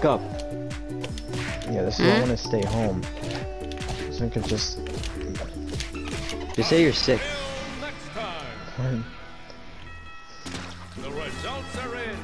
fuck up. Yeah, this is why I want to stay home. So I could just. Just say you're sick. Next time, the results are in,